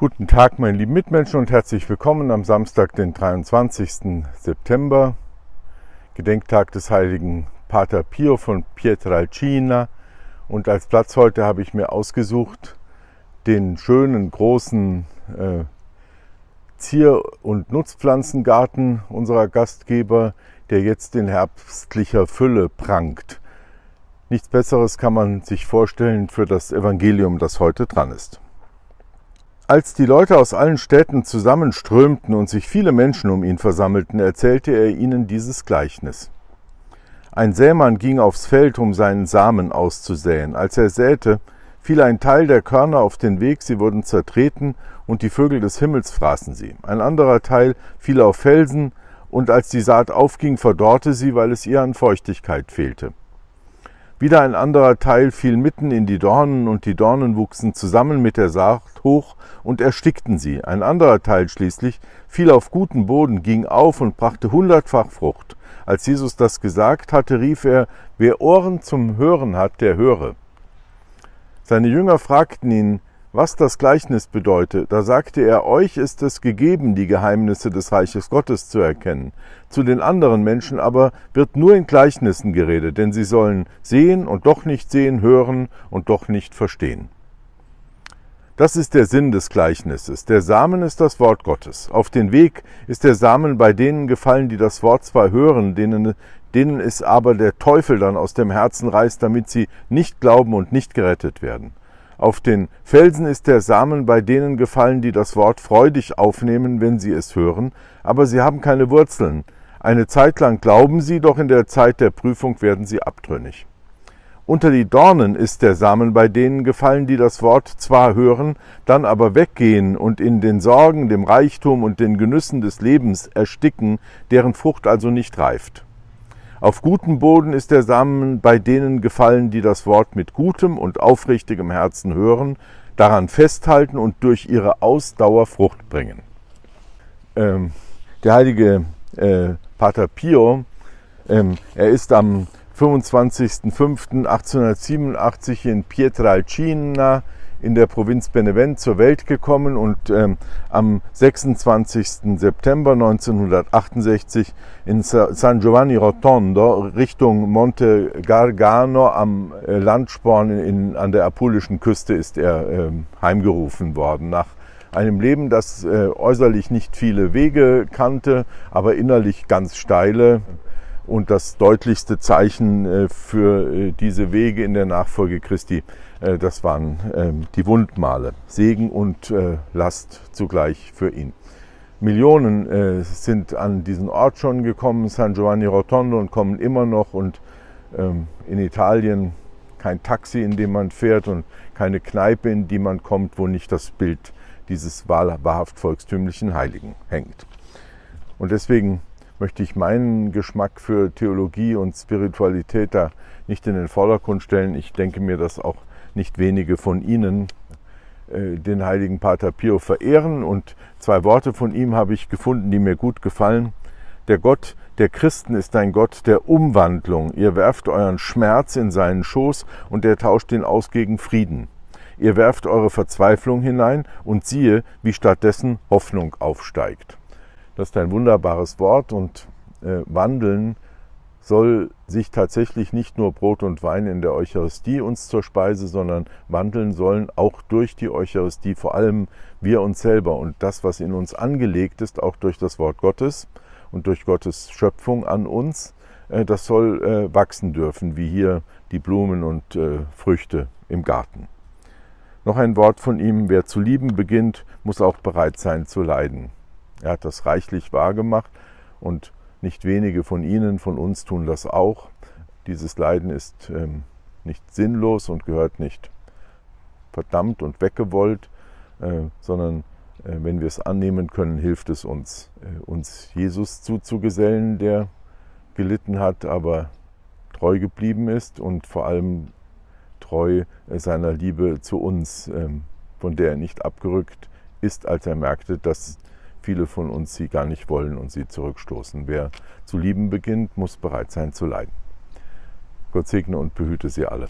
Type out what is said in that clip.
Guten Tag, meine lieben Mitmenschen und herzlich willkommen am Samstag, den 23. September, Gedenktag des heiligen Pater Pio von Pietralcina. Und als Platz heute habe ich mir ausgesucht den schönen großen äh, Zier- und Nutzpflanzengarten unserer Gastgeber, der jetzt in herbstlicher Fülle prangt. Nichts Besseres kann man sich vorstellen für das Evangelium, das heute dran ist. Als die Leute aus allen Städten zusammenströmten und sich viele Menschen um ihn versammelten, erzählte er ihnen dieses Gleichnis. Ein Sämann ging aufs Feld, um seinen Samen auszusäen. Als er säte, fiel ein Teil der Körner auf den Weg, sie wurden zertreten, und die Vögel des Himmels fraßen sie. Ein anderer Teil fiel auf Felsen, und als die Saat aufging, verdorrte sie, weil es ihr an Feuchtigkeit fehlte. Wieder ein anderer Teil fiel mitten in die Dornen, und die Dornen wuchsen zusammen mit der Saat hoch und erstickten sie. Ein anderer Teil schließlich fiel auf guten Boden, ging auf und brachte hundertfach Frucht. Als Jesus das gesagt hatte, rief er, wer Ohren zum Hören hat, der höre. Seine Jünger fragten ihn, was das Gleichnis bedeutet, da sagte er, euch ist es gegeben, die Geheimnisse des Reiches Gottes zu erkennen. Zu den anderen Menschen aber wird nur in Gleichnissen geredet, denn sie sollen sehen und doch nicht sehen, hören und doch nicht verstehen. Das ist der Sinn des Gleichnisses. Der Samen ist das Wort Gottes. Auf den Weg ist der Samen bei denen gefallen, die das Wort zwar hören, denen, denen es aber der Teufel dann aus dem Herzen reißt, damit sie nicht glauben und nicht gerettet werden. Auf den Felsen ist der Samen bei denen gefallen, die das Wort freudig aufnehmen, wenn sie es hören, aber sie haben keine Wurzeln. Eine Zeit lang glauben sie, doch in der Zeit der Prüfung werden sie abtrünnig. Unter die Dornen ist der Samen bei denen gefallen, die das Wort zwar hören, dann aber weggehen und in den Sorgen, dem Reichtum und den Genüssen des Lebens ersticken, deren Frucht also nicht reift. Auf gutem Boden ist der Samen bei denen gefallen, die das Wort mit gutem und aufrichtigem Herzen hören, daran festhalten und durch ihre Ausdauer Frucht bringen. Ähm, der heilige äh, Pater Pio, ähm, er ist am 25.05.1887 in Pietralcina in der Provinz Benevent zur Welt gekommen und ähm, am 26. September 1968 in San Giovanni Rotondo Richtung Monte Gargano am äh, Landsporn in, an der apulischen Küste ist er äh, heimgerufen worden. Nach einem Leben, das äh, äußerlich nicht viele Wege kannte, aber innerlich ganz steile. Und das deutlichste Zeichen äh, für äh, diese Wege in der Nachfolge Christi, äh, das waren ähm, die Wundmale. Segen und Last zugleich für ihn. Millionen sind an diesen Ort schon gekommen, San Giovanni Rotondo, und kommen immer noch. Und ähm, in Italien kein Taxi, in dem man fährt und keine Kneipe, in die man kommt, wo nicht das Bild dieses wahrhaft volkstümlichen Heiligen hängt. Und deswegen möchte ich meinen Geschmack für Theologie und Spiritualität da nicht in den Vordergrund stellen. Ich denke mir, dass auch nicht wenige von Ihnen äh, den heiligen Pater Pio verehren. Und zwei Worte von ihm habe ich gefunden, die mir gut gefallen. Der Gott der Christen ist ein Gott der Umwandlung. Ihr werft euren Schmerz in seinen Schoß und er tauscht ihn aus gegen Frieden. Ihr werft eure Verzweiflung hinein und siehe, wie stattdessen Hoffnung aufsteigt. Das ist ein wunderbares Wort und äh, wandeln soll sich tatsächlich nicht nur Brot und Wein in der Eucharistie uns zur Speise, sondern wandeln sollen auch durch die Eucharistie, vor allem wir uns selber und das, was in uns angelegt ist, auch durch das Wort Gottes und durch Gottes Schöpfung an uns, äh, das soll äh, wachsen dürfen, wie hier die Blumen und äh, Früchte im Garten. Noch ein Wort von ihm, wer zu lieben beginnt, muss auch bereit sein zu leiden. Er hat das reichlich wahrgemacht und nicht wenige von Ihnen, von uns tun das auch. Dieses Leiden ist ähm, nicht sinnlos und gehört nicht verdammt und weggewollt, äh, sondern äh, wenn wir es annehmen können, hilft es uns, äh, uns Jesus zuzugesellen, der gelitten hat, aber treu geblieben ist und vor allem treu äh, seiner Liebe zu uns, ähm, von der er nicht abgerückt ist, als er merkte, dass viele von uns sie gar nicht wollen und sie zurückstoßen. Wer zu lieben beginnt, muss bereit sein zu leiden. Gott segne und behüte sie alle.